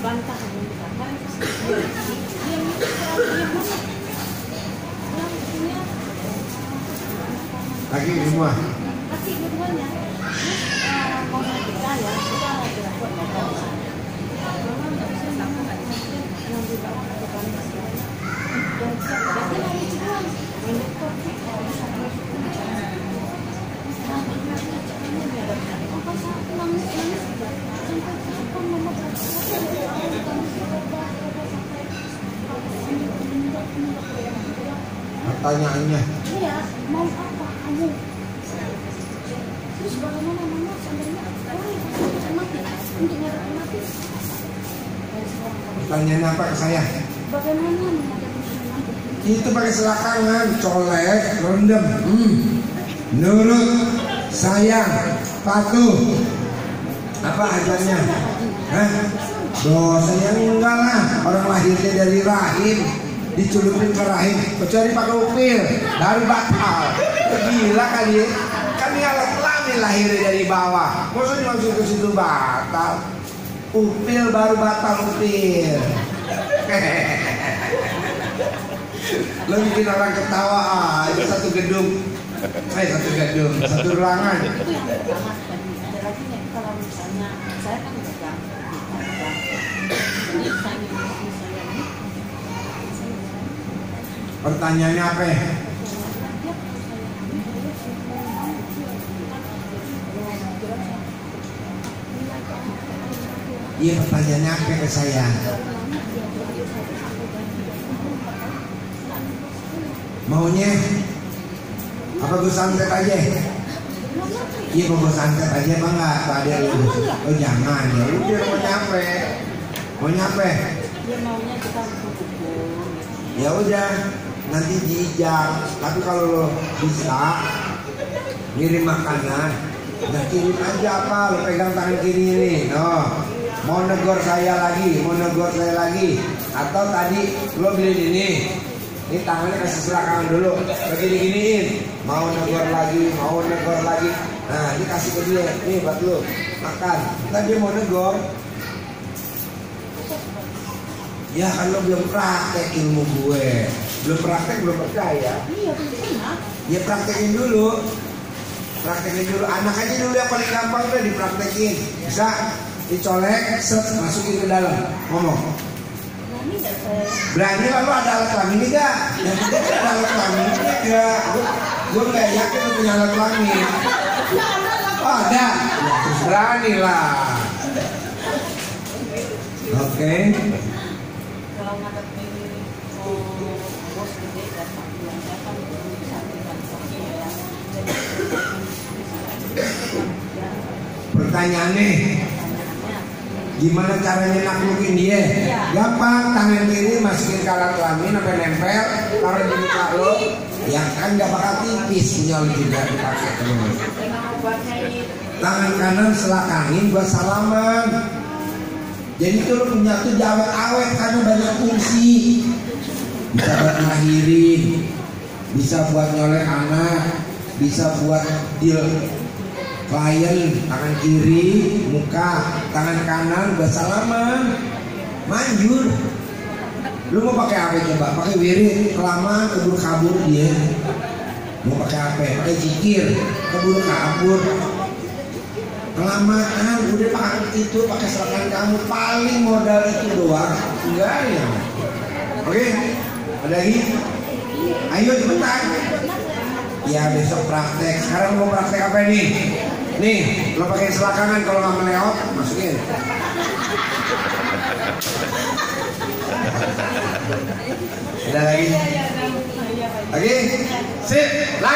bantah kan dia Lagi semua. eh, mau kita ya kita mau mama nggak bisa yang di bawah ke panas dan berarti lari cepat main laptop bisa terus Pertanyaannya. Iya, mau apa kamu? Terus bagaimana mama sebenarnya orang yang bisa mati untuk nyari mati? Apa ke saya? Bagaimana? Itu pakai selakangan, colek, rendem. Hmm. Nurut, sayang, patuh. Apa ajarnya? Hah? Dosanya enggak lah. Orang lahirnya dari rahim, diculupin ke rahim, kecuali pakai upil, dari batal. Gila kali ya. Kan alat kelamin lahirnya dari bawah. Maksudnya langsung ke situ batal. Upil baru batal upil. Lo bikin orang ketawa aja satu gedung. Eh satu gedung, satu ruangan. Itu yang pertama tadi. Ada lagi yang kalau misalnya saya kan pegang, pegang. Jadi saya ini saya ini. Pertanyaannya apa? ya? Iya pertanyaannya apa ke saya? Maunya apa gue santet aja? Iya mau gue santet aja apa enggak? Pak Ade lu? Oh jangan ya udah mau nyampe Mau nyampe? Dia maunya kita. Ya udah nanti dijam. Tapi kalau lo bisa ngirim makanan, udah kirim aja apa? Lo pegang tangan kiri ini, no. Mau negor saya lagi, mau negor saya lagi, atau tadi lo beli ini, ini tangannya kasih serakangan dulu, begini giniin, mau negor lagi, mau negor lagi, nah ini kasih ke dia, nih buat lo. Makan, ntar dia mau negor, Ya. Kan lo belum praktek ilmu gue. Belum praktek belum percaya. Iya, pernah. Ya praktekin dulu. Praktekin dulu. Anak aja dulu yang paling gampang udah dipraktekin. Bisa dicolek set masukin ke dalam. Ngomong. Berani lalu ada alat kelamin enggak? Yang penting ada alat kelamin enggak Gue, gue gak yakin lo punya alat kelamin. Oh ada. Ya terus berani lah. Oke. Kalau Jadi, ya, Pertanyaannya Gimana caranya naklukin dia? Gampang, tangan kiri masukin ke alat kelamin sampai nempel, taruh di muka lo. Ya kan gak bakal tipis lo juga dipakai terus. Tangan kanan selakangin buat salaman. Jadi lo punya tuh jawab awet karena banyak fungsi. Bisa buat ngelahirin, bisa buat nyolek anak, bisa buat deal klien tangan kiri muka tangan kanan buat salaman. Manjur. Lu mau pakai apa coba? Pakai wirid kelamaan keburu kabur dia mau pakai apa? Pakai jikir keburu kabur kelamaan udah pakai itu pakai serangan kamu paling modal itu doang enggak ya oke ada lagi ayo cepetan Ya besok praktek. Sekarang mau praktek apa nih? Nih, lo pakai selakangan kalau nggak meleot, masukin. Ada lagi? Lagi? Sip.